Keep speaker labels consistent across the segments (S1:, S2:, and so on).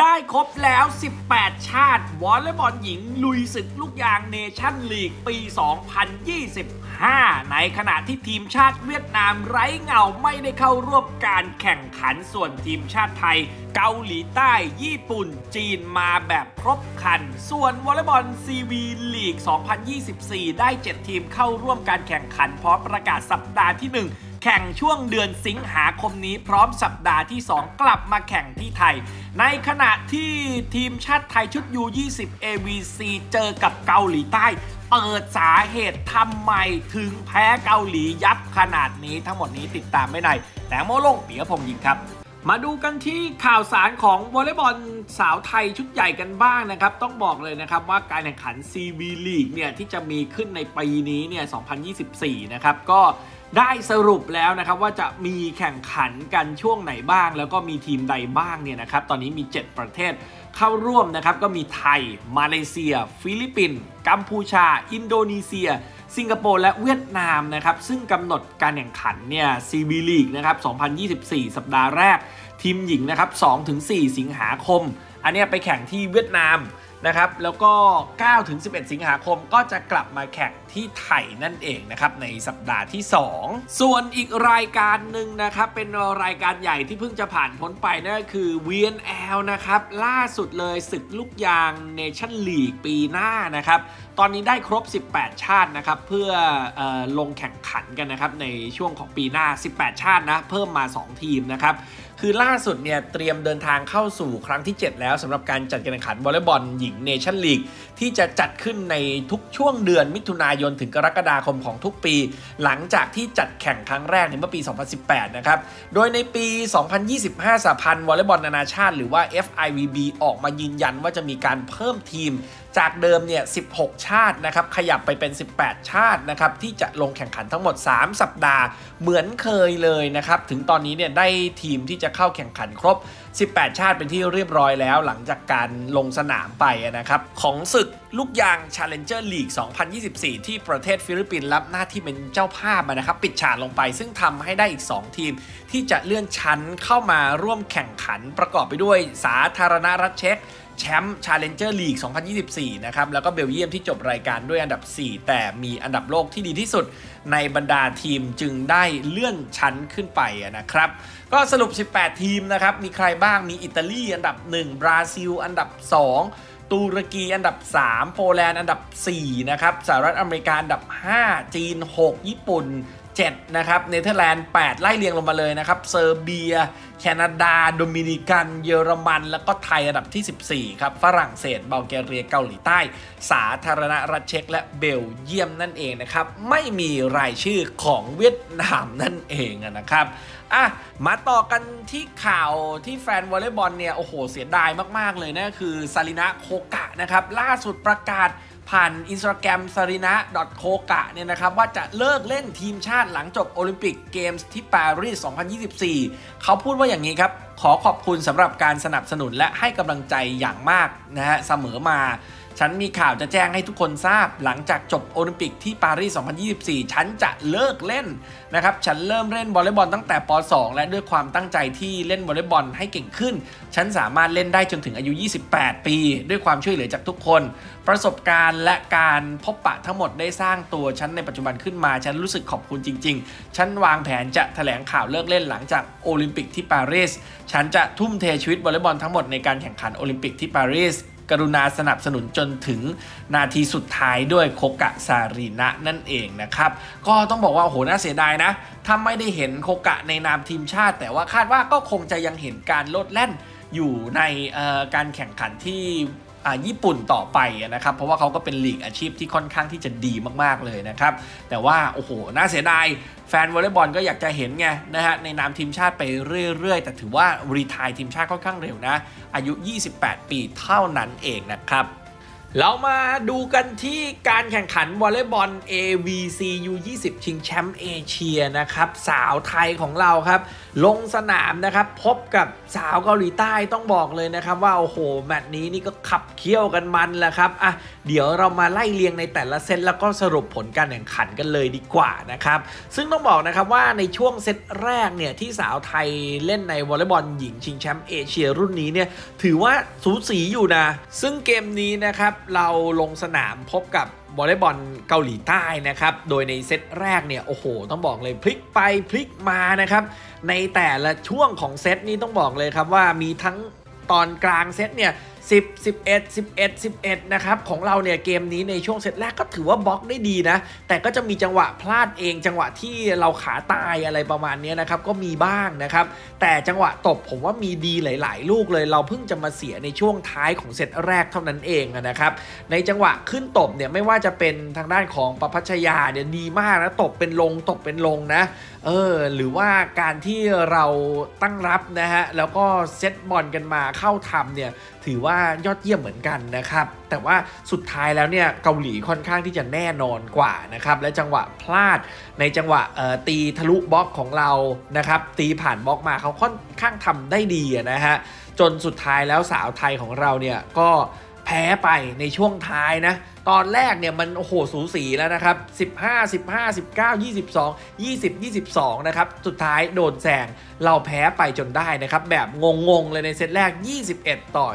S1: ได้ครบแล้ว 18 ชาติ วอลเลย์บอลหญิง ลุยศึกลูกยางเนชั่นลีก ปี 2025 ในขณะที่ทีมชาติเวียดนามไร้เงาไม่ได้เข้าร่วมการแข่งขันส่วนทีมชาติไทย เกาหลีใต้ ญี่ปุ่น จีนมาแบบครบคัน ส่วนวอลเลย์บอล SEA V League 2024 ได้ 7 ทีมเข้าร่วมการแข่งขันพร้อมประกาศสัปดาห์ที่ 1 แข่งช่วงเดือนสิงหาคมนี้พร้อมสัปดาห์ที่ 2 กลับมาแข่งที่ไทย ในขณะที่ทีมชาติไทยชุด U20 AVC เจอกับเกาหลีใต้ เปิดสาเหตุทำไมถึงแพ้เกาหลียับขนาดนี้ทั้งหมดนี้ติดตามไม่ในแต่โมโลงเปียพงยิงครับมาดูกันที่ข่าวสารของวอลเลย์บอลสาวไทยชุดใหญ่กันบ้างนะครับ ต้องบอกเลยนะครับว่าการแข่งขัน CB League เนี่ยที่จะมีขึ้นในปีนี้เนี่ย 2024 นะครับ ก็ ได้สรุปแล้วนะครับว่าจะมีแข่งขันกันช่วงไหนบ้าง แล้วก็มีทีมใดบ้างเนี่ยนะครับตอนนี้มี 7 ประเทศเข้าร่วมนะครับก็มีไทย มาเลเซีย ฟิลิปปินส์กัมพูชา อินโดนีเซีย สิงคโปร์และเวียดนามนะครับซึ่งกำหนดการแข่งขันเนี่ย SEA V League นะครับ2024 สัปดาห์แรก ทีมหญิงนะครับ2-4 สิงหาคม อันนี้ไปแข่งที่เวียดนาม นะครับ แล้วก็9-11 สิงหาคมก็จะกลับมาแข่งที่ไทยนั่นเองนะครับ ในสัปดาห์ที่ 2 ส่วนอีกรายการหนึ่งนะครับ เป็นรายการใหญ่ที่เพิ่งจะผ่านพ้นไปนั่นก็คือ VNL นะครับ ล่าสุดเลยศึกลูกยางเนชั่นลีกปีหน้านะครับ ตอนนี้ได้ครบ 18 ชาตินะครับ เพื่อลงแข่งขันกันนะครับ ในช่วงของปีหน้า 18 ชาตินะ เพิ่มมา 2 ทีมนะครับคือล่าสุดเนี่ยเตรียมเดินทางเข้าสู่ครั้งที่ 7 แล้วสำหรับการจัดการแข่งขันวอลเลย์บอลหญิงเนชั่นลีกที่จะจัดขึ้นในทุกช่วงเดือนมิถุนายนถึงกรกฎาคมของทุกปี หลังจากที่จัดแข่งครั้งแรกในเมื่อปี 2018 นะครับ โดยในปี 2025สหพันธ์วอลเลย์บอลนานาชาติ หรือว่า FIVB ออกมายืนยันว่าจะมีการเพิ่มทีมจากเดิมเนี่ย 16 ชาตินะครับ ขยับไปเป็น 18 ชาตินะครับ ที่จะลงแข่งขันทั้งหมด 3 สัปดาห์ เหมือนเคยเลยนะครับ ถึงตอนนี้เนี่ยได้ทีมที่จะเข้าแข่งขันครบ 18 ชาติเป็นที่เรียบร้อยแล้ว หลังจากการลงสนามไปนะครับ ของศึกลูกยาง Challenger League 2024 ที่ประเทศฟิลิปปินส์รับหน้าที่เป็นเจ้าภาพนะครับ ปิดฉากลงไป ซึ่งทำให้ได้อีก 2 ทีม ที่จะเลื่อนชั้นเข้ามาร่วมแข่งขันประกอบไปด้วยสาธารณรัฐเช็ก แชมป์ Challenger League 2024 นะครับ แล้วก็เบลเยียมที่จบรายการด้วยอันดับ 4 แต่มีอันดับโลกที่ดีที่สุดในบรรดาทีมจึงได้เลื่อนชั้นขึ้นไปนะครับ ก็สรุป 18 ทีมนะครับ มีใครบ้าง มีอิตาลีอันดับ 1 บราซิล อันดับ 2 ตุรกีอันดับ 3 โปแลนด์อันดับ 4 นะครับ สหรัฐอเมริกาอันดับ 5 จีน 6 ญี่ปุ่น 7 นะครับเนเธอร์แลนด์ 8 ไล่เรียงลงมาเลยนะครับ เซอร์เบีย แคนาดา โดมินิกัน เยอรมัน แล้วก็ไทยอันดับที่ 14 ครับ ฝรั่งเศส บัลแกเรีย เกาหลีใต้ สาธารณรัฐเช็ก และเบลเยียมนั่นเองนะครับ ไม่มีรายชื่อของเวียดนามนั่นเองนะครับอะมาต่อกันที่ข่าวที่แฟนวอลเลย์บอลเนี่ย โอ้โห เสียดายมาก ๆ เลยนะ คือซารินะโคกะนะครับ ล่าสุดประกาศ ผ่านอินสตาแกรมซารินะโคกะเนี่ยนะครับว่าจะเลิกเล่นทีมชาติหลังจบโอลิมปิกเกมส์ที่ปารีส 2024 เขาพูดว่าอย่างนี้ครับ ขอขอบคุณสำหรับการสนับสนุนและให้กำลังใจอย่างมากนะฮะเสมอมา ฉันมีข่าวจะแจ้งให้ทุกคนทราบ หลังจากจบโอลิมปิกที่ปารีส 2024 ฉันจะเลิกเล่นนะครับ ฉันเริ่มเล่นวอลเลย์บอลตั้งแต่ป .2 และด้วยความตั้งใจที่เล่นวอลเลย์บอลให้เก่งขึ้น ฉันสามารถเล่นได้จนถึงอายุ 28 ปี ด้วยความช่วยเหลือจากทุกคน ประสบการณ์และการพบปะทั้งหมดได้สร้างตัวฉันในปัจจุบันขึ้นมา ฉันรู้สึกขอบคุณจริง ๆ ฉันวางแผนจะแถลงข่าวเลิกเล่นหลังจากโอลิมปิกที่ปารีส ฉันจะทุ่มเทชีวิตวอลเลย์บอลทั้งหมดในการแข่งขันโอลิมปิกที่ปารีส กรุณาสนับสนุนจนถึงนาทีสุดท้ายด้วยโคกะซารินะนั่นเองนะครับ ก็ต้องบอกว่าโหน่าเสียดายนะถ้าไม่ได้เห็นโคกะในนามทีมชาติ แต่ว่าคาดว่าก็คงจะยังเห็นการลดแล่นอยู่ในการแข่งขันที่ ญี่ปุ่นต่อไปนะครับ เพราะว่าเขาก็เป็นลีกอาชีพที่ค่อนข้างที่จะดีมากๆเลยนะครับ แต่ว่าโอ้โหน่าเสียดายแฟนวอลเลย์บอลก็อยากจะเห็นไงนะฮะในนามทีมชาติไปเรื่อยๆ แต่ถือว่ารีทายทีมชาติค่อนข้างเร็วนะ อายุ 28 ปีเท่านั้นเองนะครับ เรามาดูกันที่การแข่งขันวอลเลย์บอล AVC U20 ชิงแชมป์เอเชียนะครับ สาวไทยของเราครับ ลงสนามนะครับ พบกับสาวเกาหลีใต้ต้องบอกเลยนะครับ ว่า โอ้โห แมตช์นี้นี่ก็ขับเคี่ยวกันมันแหละครับ อะ เดี๋ยวเรามาไล่เรียงในแต่ละเซตแล้วก็สรุปผลการแข่งขันกันเลยดีกว่านะครับ ซึ่งต้องบอกนะครับว่าในช่วงเซตแรกเนี่ยที่สาวไทยเล่นในวอลเลย์บอลหญิงชิงแชมป์เอเชียรุ่นนี้เนี่ยถือว่าสูสีอยู่นะ ซึ่งเกมนี้นะครับเราลงสนามพบกับวอลเลย์บอลเกาหลีใต้นะครับ โดยในเซตแรกเนี่ย โอ้โห ต้องบอกเลยพลิกไปพลิกมานะครับ ในแต่ละช่วงของเซตนี้ต้องบอกเลยครับว่ามีทั้งตอนกลางเซตเนี่ย10 11 11 11 นะครับ ของเราเนี่ยเกมนี้ในช่วงเซตแรกก็ถือว่าบล็อกได้ดีนะ แต่ก็จะมีจังหวะพลาดเอง จังหวะที่เราขาตายอะไรประมาณนี้นะครับ ก็มีบ้างนะครับ แต่จังหวะตบผมว่ามีดีหลาย ๆ ลูกเลย เราเพิ่งจะมาเสียในช่วงท้ายของเซตแรกเท่านั้นเองนะครับ ในจังหวะขึ้นตบเนี่ยไม่ว่าจะเป็นทางด้านของประพัชยาเนี่ยดีมากนะตบเป็นลงตบเป็นลงนะเออหรือว่าการที่เราตั้งรับนะฮะแล้วก็เซตบอลกันมาเข้าทำเนี่ยถือว่าว่ายอดเยี่ยมเหมือนกันนะครับ แต่ว่าสุดท้ายแล้วเนี่ยเกาหลีค่อนข้างที่จะแน่นอนกว่านะครับ และจังหวะพลาดในจังหวะตีทะลุบล็อกของเรานะครับ ตีผ่านบล็อกมาเขาค่อนข้างทำได้ดีนะฮะจนสุดท้ายแล้วสาวไทยของเราเนี่ยก็ แพ้ไปในช่วงท้ายนะ ตอนแรกเนี่ยมันโอ้โหสูสีแล้วนะครับ 15 15 19 22 20 22 นะครับ สุดท้ายโดนแซงเราแพ้ไปจนได้นะครับ แบบงง ๆ เลยในเซตแรก 21 ต่อ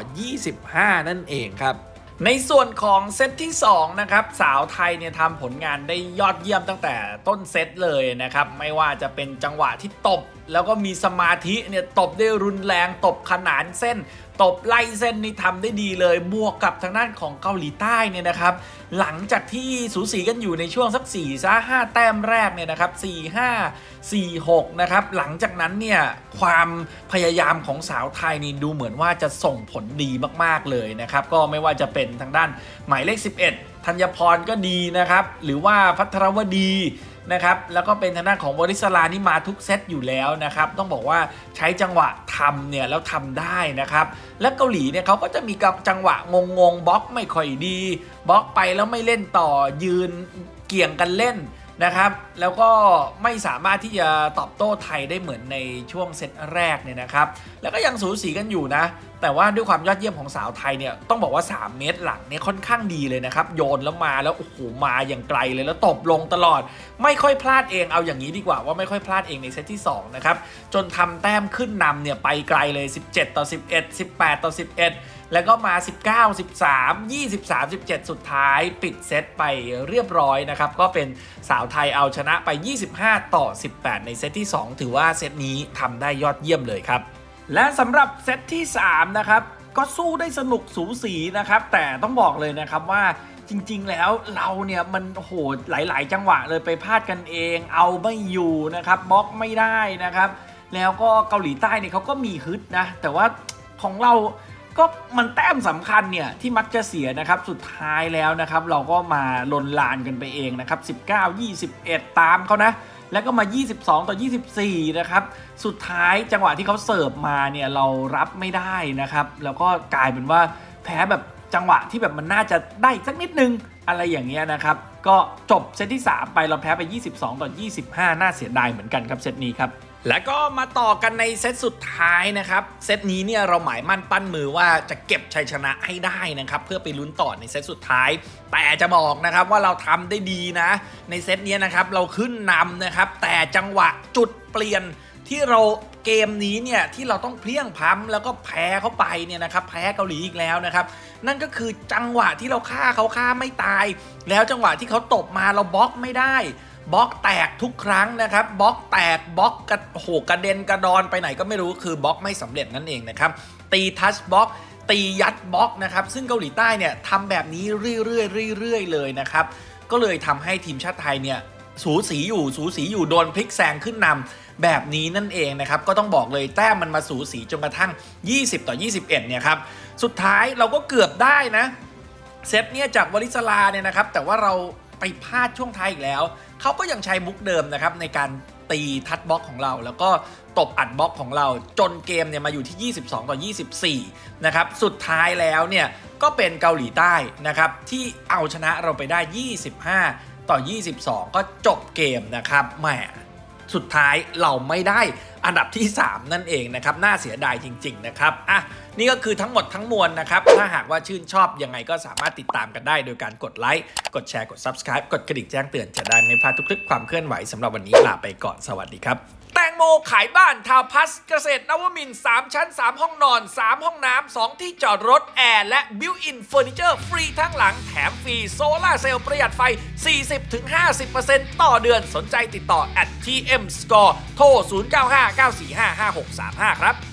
S1: 25 นั่นเองครับในส่วนของเซตที่2นะครับสาวไทยเนี่ยทำผลงานได้ยอดเยี่ยมตั้งแต่ต้นเซตเลยนะครับ ไม่ว่าจะเป็นจังหวะที่ตบแล้วก็มีสมาธิเนี่ยตบได้รุนแรงตบขนานเส้น ตบไล่เส้นนี่ทำได้ดีเลยบวกกับทางด้านของเกาหลีใต้เนี่ยนะครับหลังจากที่สูสีกันอยู่ในช่วงสัก4ซะ5แต้มแรกเนี่ยนะครับ4 5 4 6นะครับหลังจากนั้นเนี่ยความพยายามของสาวไทยนี่ดูเหมือนว่าจะส่งผลดีมากๆเลยนะครับก็ไม่ว่าจะเป็นทางด้านหมายเลข 11 ธัญพรก็ดีนะครับหรือว่าพัทรวดี นะครับแล้วก็เป็นทางด้านของบริสลานี่มาทุกเซตอยู่แล้วนะครับต้องบอกว่าใช้จังหวะทำเนี่ยแล้วทำได้นะครับและเกาหลีเนี่ยเขาก็จะมีจังหวะงงงบล็อกไม่ค่อยดีบล็อกไปแล้วไม่เล่นต่อยืนเกี่ยงกันเล่นนะครับแล้วก็ไม่สามารถที่จะตอบโต้ไทยได้เหมือนในช่วงเซตแรกเนี่ยนะครับแล้วก็ยังสูสีกันอยู่นะแต่ว่าด้วยความยอดเยี่ยมของสาวไทยเนี่ย ต้องบอกว่า 3 เมตรหลังเนี่ยค่อนข้างดีเลยนะครับ โยนแล้วมาแล้วโอ้โหมาอย่างไกลเลยแล้วตบลงตลอด ไม่ค่อยพลาดเองเอาอย่างนี้ดีกว่าว่าไม่ค่อยพลาดเองในเซตที่2นะครับจนทำแต้มขึ้นนำเนี่ยไปไกลเลย 17 ต่อ 11 18 ต่อ 11 แล้วก็มา 19 13 23 17 สุดท้ายปิดเซตไปเรียบร้อยนะครับก็เป็นสาวไทยเอาชนะไป 25 ต่อ 18 ในเซตที่ 2 ถือว่าเซตนี้ทำได้ยอดเยี่ยมเลยครับ และสำหรับเซตที่ 3 นะครับ ก็สู้ได้สนุกสูสีนะครับ แต่ต้องบอกเลยนะครับว่าจริงๆ แล้วเราเนี่ยมันโหดหลาย ๆ จังหวะเลยไปพลาดกันเอง เอาไม่อยู่นะครับบล็อกไม่ได้นะครับ แล้วก็เกาหลีใต้เนี่ยเขาก็มีฮึดนะ แต่ว่าของเราก็มันแต้มสำคัญเนี่ยที่มักจะเสียนะครับสุดท้ายแล้วนะครับ เราก็มาลนลานกันไปเองนะครับ 19 21 ตามเขานะ แล้วก็มา 22 ต่อ 24 นะครับ สุดท้ายจังหวะที่เขาเสิร์ฟมาเนี่ยเรารับไม่ได้นะครับ แล้วก็กลายเป็นว่าแพ้แบบจังหวะที่แบบมันน่าจะได้สักนิดนึงอะไรอย่างเงี้ยนะครับ ก็จบเซตที่ 3 ไปเราแพ้ไป 22 ต่อ 25 น่าเสียดายเหมือนกันครับเซตนี้ครับ แล้วก็มาต่อกันในเซตสุดท้ายนะครับ เซตนี้เนี่ยเราหมายมั่นปั้นมือว่าจะเก็บชัยชนะให้ได้นะครับ เพื่อไปลุ้นต่อในเซตสุดท้าย แต่จะบอกนะครับว่าเราทำได้ดีนะ ในเซตนี้นะครับเราขึ้นนำนะครับ แต่จังหวะจุดเปลี่ยนที่เราเกมนี้เนี่ยที่เราต้องเพลี่ยงพัมแล้วก็แพ้เขาไปเนี่ยนะครับแพ้เกาหลีอีกแล้วนะครับ นั่นก็คือจังหวะที่เราฆ่าเขาฆ่าไม่ตาย แล้วจังหวะที่เขาตบมาเราบล็อกไม่ได้ บล็อกแตกทุกครั้งนะครับบล็อกแตกบล็อกกระโหกระเด็นกระดอนไปไหนก็ไม่รู้คือบล็อกไม่สำเร็จนั่นเองนะครับตีทัชบล็อกตียัดบล็อกนะครับซึ่งเกาหลีใต้เนี่ยทำแบบนี้เรื่อยๆเรื่อยๆเลยนะครับก็เลยทำให้ทีมชาติไทยเนี่ยสูสีอยู่สูสีอยู่โดนพลิกแซงขึ้นนำแบบนี้นั่นเองนะครับก็ต้องบอกเลยแต้มมันมาสูสีจนกระทั่ง 20 ต่อ 21 เนี่ยครับสุดท้ายเราก็เกือบได้นะเซตเนี่ยจากวริสลาเนี่ยนะครับแต่ว่าเรา ไปพลาดช่วงท้ายอีกแล้ว เขาก็ยังใช้มุกเดิมนะครับในการตีทัดบล็อกของเรา แล้วก็ตบอัดบล็อกของเราจนเกมเนี่ยมาอยู่ที่ 22 ต่อ 24 นะครับ สุดท้ายแล้วเนี่ยก็เป็นเกาหลีใต้นะครับที่เอาชนะเราไปได้ 25 ต่อ 22 ก็จบเกมนะครับแหมสุดท้ายเราไม่ได้ อันดับที่ 3 นั่นเองนะครับน่าเสียดายจริง ๆ นะครับอะนี่ก็คือทั้งหมดทั้งมวลนะครับ ถ้าหากว่าชื่นชอบยังไงก็สามารถติดตามกันได้ โดยการกดไลค์กดแชร์กด Subscribe กดกระดิ่งแจ้งเตือนจะได้ไม่พลาดทุกคลิปความเคลื่อนไหวสำหรับวันนี้ลาไปก่อนสวัสดีครับแตงโมขายบ้าน Town Plus เกษตรนวมินทร์3ชั้น 3 ห้องนอน 3 ห้องน้ำ 2 ที่จอดรถ แอร์ และ built-in เฟอร์นิเจอร์ฟรีทั้งหลังแถมฟรีโซลาร์เซลล์ประหยัดไฟ 40-50%ต่อเดือนสนใจติดต่อ at tm score โทร9455635 ครับ